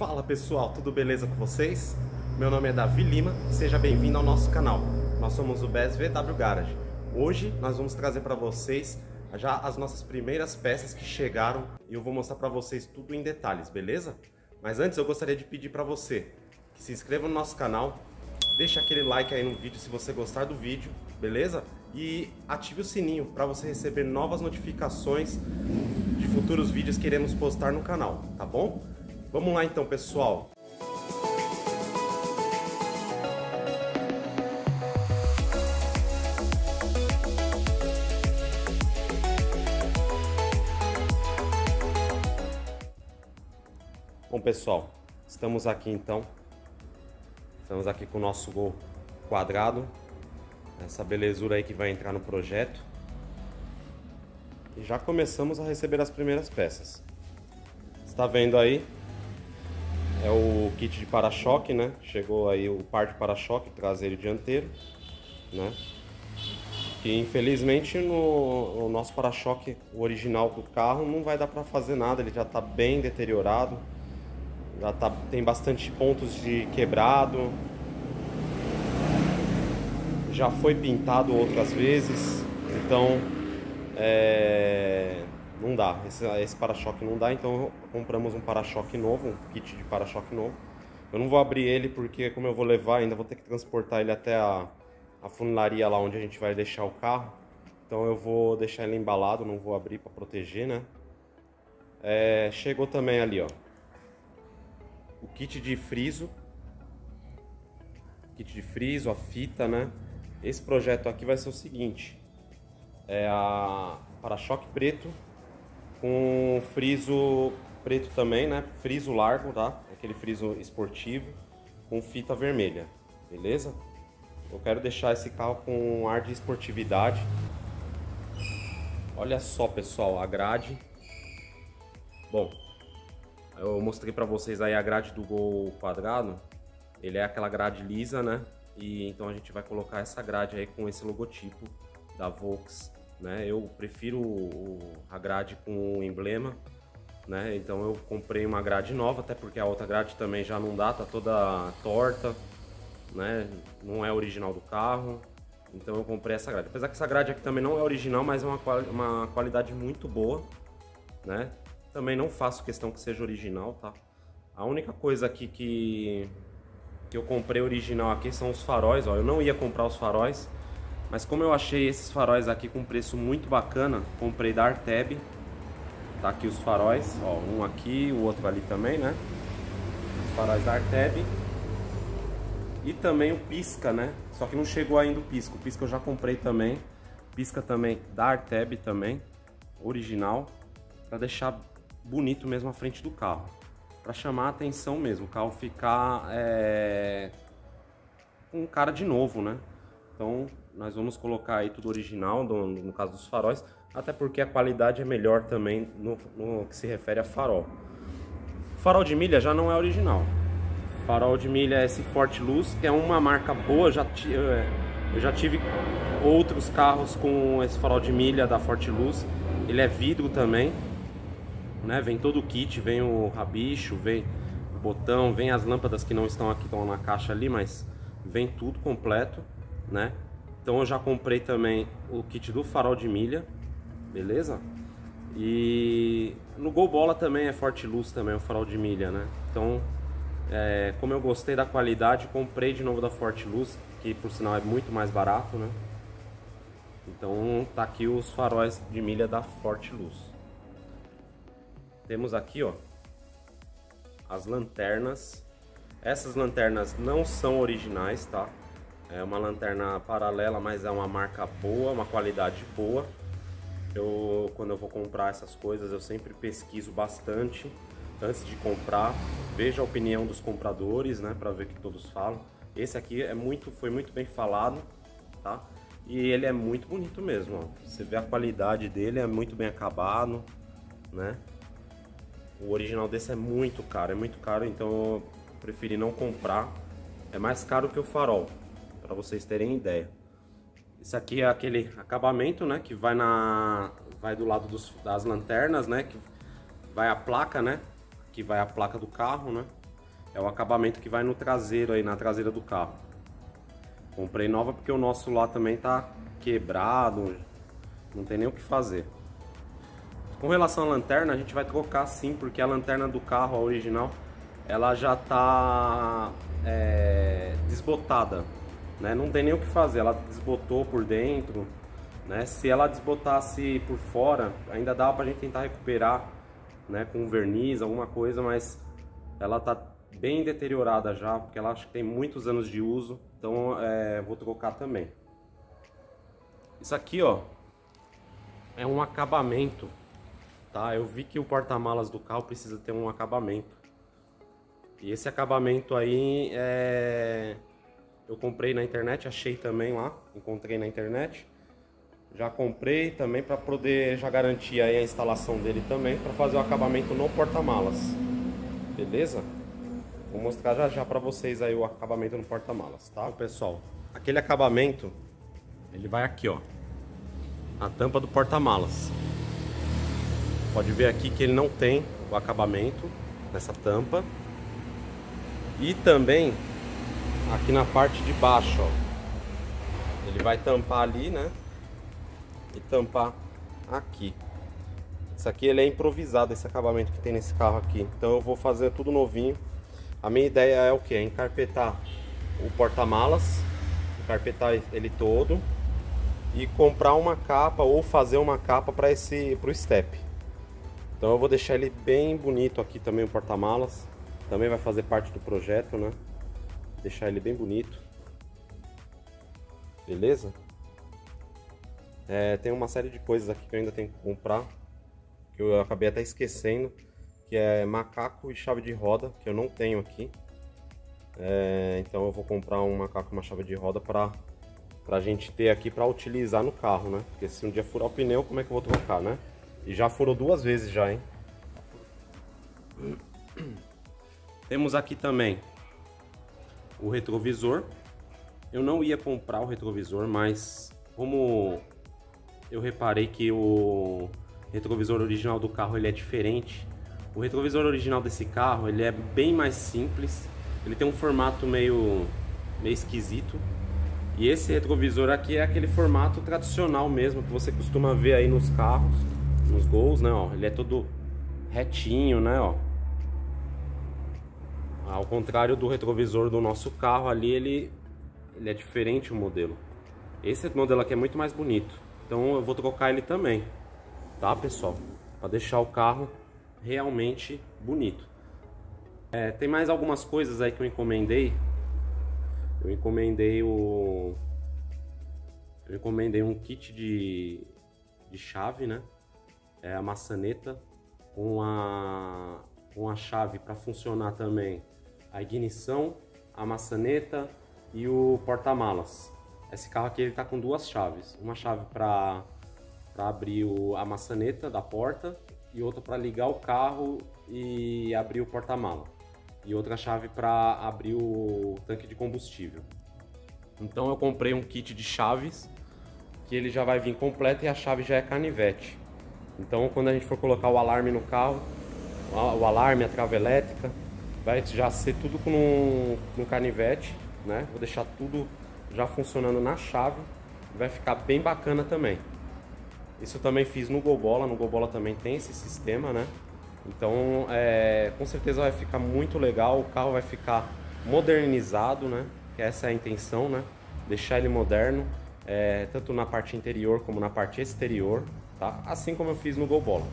Fala pessoal, tudo beleza com vocês? Meu nome é Davi Lima, seja bem-vindo ao nosso canal. Nós somos o BSVW Garage. Hoje nós vamos trazer para vocês já as nossas primeiras peças que chegaram e eu vou mostrar para vocês tudo em detalhes, beleza? Mas antes eu gostaria de pedir para você que se inscreva no nosso canal, deixa aquele like aí no vídeo se você gostar do vídeo, beleza? E ative o sininho para você receber novas notificações de futuros vídeos que iremos postar no canal, tá bom? Vamos lá então, pessoal. Bom, pessoal, estamos aqui então. Estamos aqui com o nosso gol quadrado. Essa belezura aí que vai entrar no projeto. E já começamos a receber as primeiras peças. Está vendo aí? É o kit de para-choque, né? Chegou aí o par de para-choque traseiro e dianteiro, né? Que infelizmente no, no nosso para-choque original do carro não vai dar para fazer nada, ele já está bem deteriorado, já tá, tem bastante pontos de quebrado, já foi pintado outras vezes, então é, não dá, esse, esse para-choque não dá, então compramos um para-choque novo, um kit de para-choque novo. Eu não vou abrir ele porque como eu vou levar, ainda vou ter que transportar ele até a, a funilaria lá onde a gente vai deixar o carro. Então eu vou deixar ele embalado, não vou abrir para proteger, né? É, chegou também ali, ó, o kit de friso, kit de friso, a fita, né? Esse projeto aqui vai ser o seguinte, é a para-choque preto com friso preto também, né? Friso largo, tá? Aquele friso esportivo com fita vermelha, beleza? Eu quero deixar esse carro com um ar de esportividade. Olha só, pessoal, a grade. Bom, eu mostrei para vocês aí a grade do Gol quadrado. Ele é aquela grade lisa, né? E então a gente vai colocar essa grade aí com esse logotipo da Volks, né? Eu prefiro o, a grade com o emblema, né? Então eu comprei uma grade nova, até porque a outra grade também já não dá, tá toda torta, né? Não é original do carro. Então eu comprei essa grade. Apesar que essa grade aqui também não é original, mas é uma, uma qualidade muito boa, né? Também não faço questão que seja original, tá? A única coisa aqui que, que eu comprei original aqui são os faróis, ó. Eu não ia comprar os faróis, mas como eu achei esses faróis aqui com preço muito bacana, comprei da Arteb. Tá aqui os faróis, ó, um aqui, o outro ali também, né? Os faróis da Arteb. E também o pisca, né? Só que não chegou ainda o pisca. O pisca eu já comprei também. Pisca também da Arteb também, original, para deixar bonito mesmo à frente do carro. Para chamar a atenção mesmo, o carro ficar é, com cara de novo, né? Então nós vamos colocar aí tudo original, no, no caso dos faróis, até porque a qualidade é melhor também no, no que se refere a farol. farol de milha já não é original. farol de milha é esse Forte Luz, que é uma marca boa, já é, eu já tive outros carros com esse farol de milha da Forte Luz. Ele é vidro também, né? Vem todo o kit, vem o rabicho, vem o botão, vem as lâmpadas que não estão aqui, estão na caixa ali, mas vem tudo completo, né? Então eu já comprei também o kit do farol de milha, beleza? E no Gol Bola também é forte luz também o farol de milha, né? Então, é, como eu gostei da qualidade, comprei de novo da Forte Luz, que por sinal é muito mais barato, né? Então tá aqui os faróis de milha da Forte Luz. Temos aqui, ó, as lanternas. Essas lanternas não são originais, tá? É uma lanterna paralela, mas é uma marca boa, uma qualidade boa. Eu, quando eu vou comprar essas coisas, eu sempre pesquiso bastante antes de comprar. Vejo a opinião dos compradores, né, para ver o que todos falam. Esse aqui é muito, foi muito bem falado, tá? E ele é muito bonito mesmo, ó. Você vê a qualidade dele, é muito bem acabado, né? O original desse é muito caro, é muito caro, então eu preferi não comprar. É mais caro que o farol, para vocês terem ideia. Esse aqui é aquele acabamento, né, que vai na vai do lado dos, das lanternas, né, que vai a placa, né, que vai a placa do carro, né? é o acabamento que vai no traseiro aí, na traseira do carro. Comprei nova porque o nosso lá também tá quebrado, não tem nem o que fazer. Com relação à lanterna, a gente vai trocar sim, porque a lanterna do carro, a original, ela já tá é, desbotada, né? Não tem nem o que fazer, ela desbotou por dentro, né? Se ela desbotasse por fora, ainda dá pra gente tentar recuperar, né? Com verniz, alguma coisa, mas ela tá bem deteriorada já, porque ela acho que tem muitos anos de uso, então é, vou trocar também. Isso aqui, ó, é um acabamento, tá? Eu vi que o porta-malas do carro precisa ter um acabamento. E esse acabamento aí é... eu comprei na internet, achei também lá, encontrei na internet. Já comprei também para poder já garantir aí a instalação dele também para fazer o acabamento no porta-malas. Beleza? Vou mostrar já já para vocês aí o acabamento no porta-malas, tá? Então, pessoal, aquele acabamento, ele vai aqui, ó. A tampa do porta-malas. Pode ver aqui que ele não tem o acabamento nessa tampa. E também aqui na parte de baixo, ó. Ele vai tampar ali, né? E tampar aqui. Isso aqui ele é improvisado, esse acabamento que tem nesse carro aqui. Então eu vou fazer tudo novinho a minha ideia é o que? É encarpetar o porta-malas, encarpetar ele todo e comprar uma capa ou fazer uma capa para esse pro step. Então eu vou deixar ele bem bonito aqui também o porta-malas. Também vai fazer parte do projeto, né? Deixar ele bem bonito. Beleza? É, tem uma série de coisas aqui que eu ainda tenho que comprar. Que eu acabei até esquecendo que é macaco e chave de roda, que eu não tenho aqui. É, então eu vou comprar um macaco e uma chave de roda para a gente ter aqui para utilizar no carro, né? Porque se um dia furar o pneu, como é que eu vou trocar, né? E já furou duas vezes já, hein? Temos aqui também o retrovisor. Eu não ia comprar o retrovisor, mas como eu reparei que o retrovisor original do carro ele é diferente o retrovisor original desse carro, ele é bem mais simples. Ele tem um formato meio, meio esquisito. E esse retrovisor aqui é aquele formato tradicional mesmo que você costuma ver aí nos carros, nos gols, né, ó. Ele é todo retinho, né, ó. Ao contrário do retrovisor do nosso carro ali, ele, ele é diferente o modelo. Esse modelo aqui é muito mais bonito. Então eu vou trocar ele também, tá, pessoal? Para deixar o carro realmente bonito. É, tem mais algumas coisas aí que eu encomendei. Eu encomendei o. Eu encomendei um kit de, de chave, né? É a maçaneta com a, com a chave para funcionar também a ignição, a maçaneta e o porta-malas. Esse carro aqui ele tá com duas chaves, uma chave para abrir o, a maçaneta da porta e outra para ligar o carro e abrir o porta-mala. E outra chave para abrir o tanque de combustível. Então eu comprei um kit de chaves que ele já vai vir completo e a chave já é canivete. Então quando a gente for colocar o alarme no carro, o alarme, a trava elétrica, vai já ser tudo com um, um canivete, né? Vou deixar tudo já funcionando na chave, vai ficar bem bacana também. Isso eu também fiz no Golbola, no Golbola também tem esse sistema, né? Então, é, com certeza vai ficar muito legal, o carro vai ficar modernizado, né? Que essa é a intenção, né? Deixar ele moderno, é, tanto na parte interior como na parte exterior, tá? Assim como eu fiz no Golbola.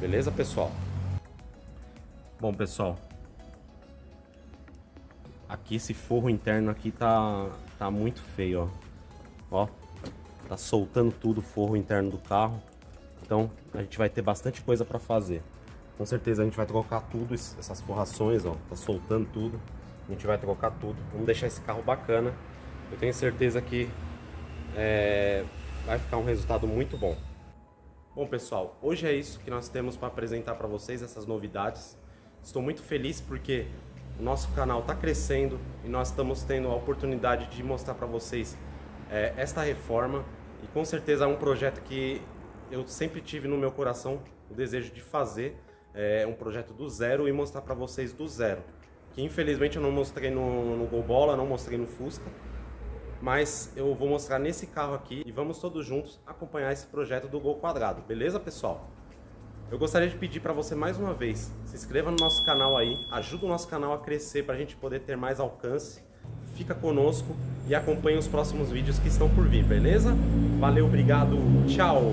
Beleza, pessoal? Bom, pessoal, aqui esse forro interno aqui tá, tá muito feio, ó. Ó, Tá soltando tudo o forro interno do carro. Então a gente vai ter bastante coisa para fazer. Com certeza a gente vai trocar tudo, essas forrações, ó. Tá soltando tudo. A gente vai trocar tudo. Vamos deixar esse carro bacana. Eu tenho certeza que é, vai ficar um resultado muito bom. Bom pessoal, hoje é isso que nós temos para apresentar para vocês, essas novidades. Estou muito feliz porque o nosso canal está crescendo e nós estamos tendo a oportunidade de mostrar para vocês é, esta reforma e com certeza é um projeto que eu sempre tive no meu coração o desejo de fazer é, um projeto do zero e mostrar para vocês do zero. que infelizmente eu não mostrei no, no Gol Bola, não mostrei no Fusca, mas eu vou mostrar nesse carro aqui e vamos todos juntos acompanhar esse projeto do Gol Quadrado, beleza pessoal? Eu gostaria de pedir para você mais uma vez, se inscreva no nosso canal aí, ajuda o nosso canal a crescer para a gente poder ter mais alcance, fica conosco e acompanhe os próximos vídeos que estão por vir, beleza? Valeu, obrigado, tchau!